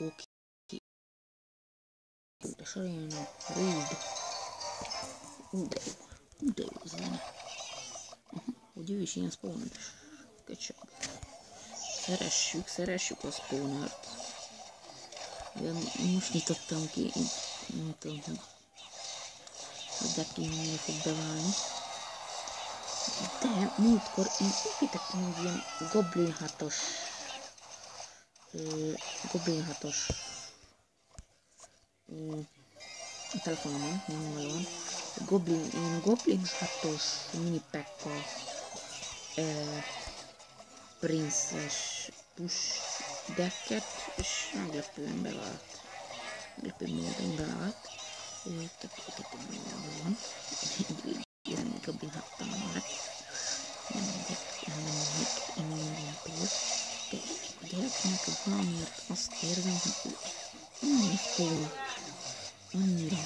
Oké. Küldes aréna, read. De jó. De jó zene. Hogy ő is ilyen spawneres. Köcsög. Szeressük, szeressük a spawnert. De most nyitottam ki, nem tudom, hogy Deppinnél fog beválni. De múltkor én építettem egy ilyen Goblin 6-os Goblin 6-os a telefonomon, nyomolóan. Goblin, én Goblin 6-os mini pekka Princess push decket, és meglepően bevált. Meglepő módon bevált. Tehát van. Annyira spóner. Annyira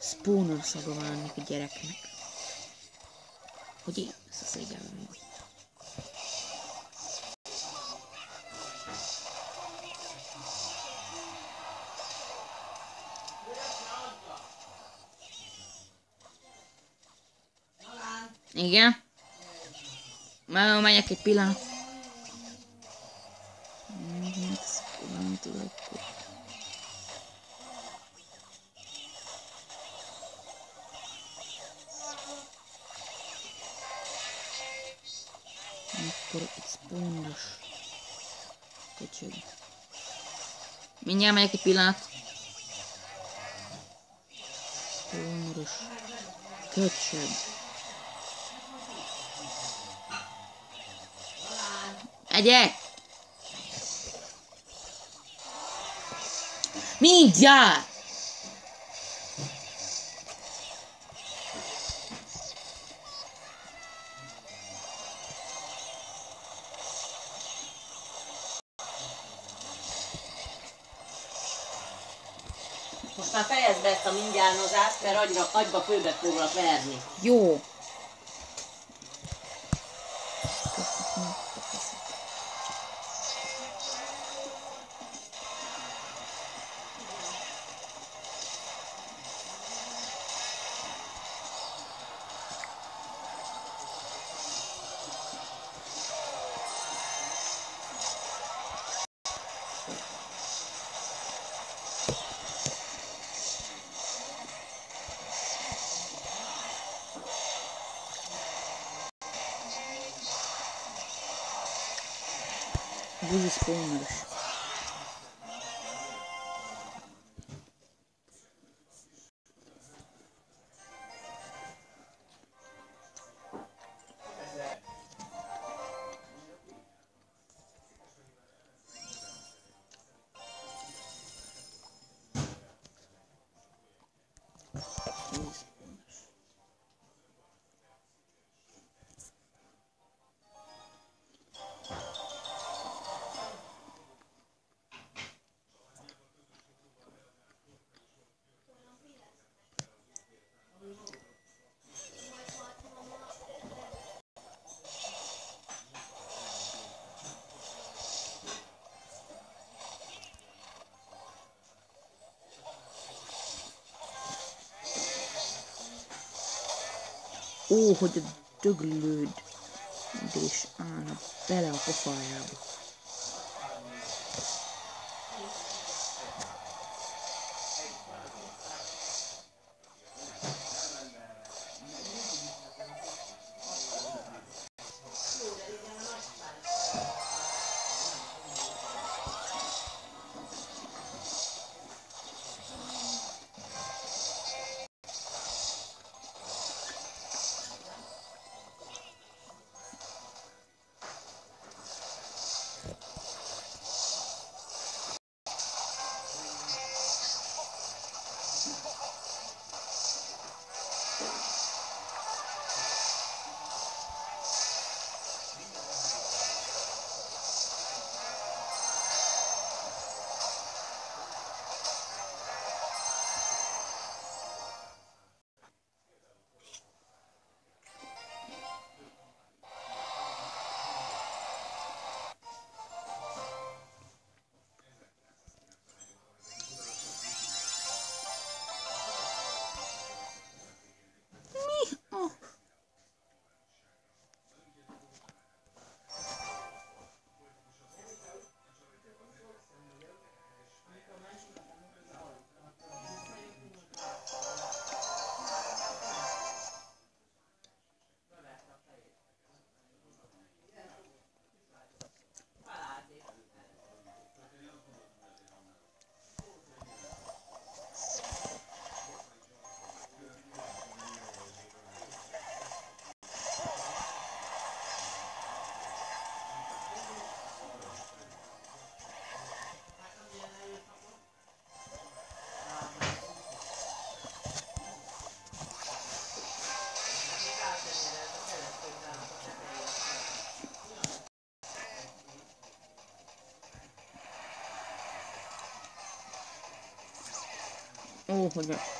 spóner szaga van ennek a gyereknek. Hogy én összeszégyellem vagy. Igen. Már megyek egy pillanat. Nem tudok. Akkor egy spawnos. Köcsög. Mindjárt megyek egy pillanat. Spawnos. Köcsög. Megyek! Mindjárt! Már fejezd be ezt a mindjánozást, mert agyra, agyba főbe foglak verni. Jó. будешь помнишь. Ó, hogy a döglőd és állna bele a pofájába. Ó, hogy meg...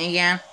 Igen. Aló?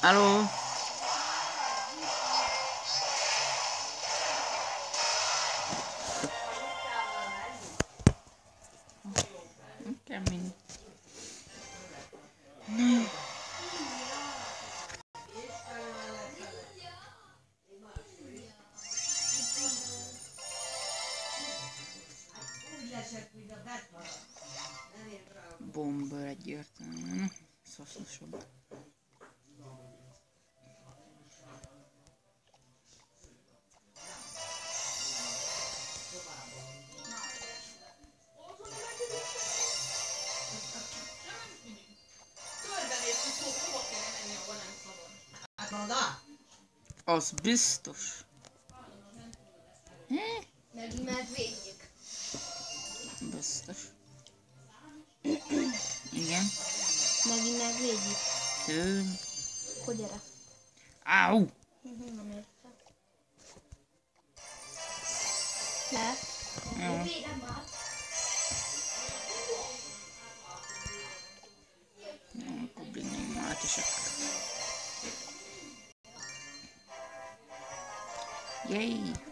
哈喽。Az biztos. Megint megvédjük. Biztos. Igen. Megint megvédjük. Tőlem. Akkor gyere. Áú! Nem értem. Már. Jó, Yay!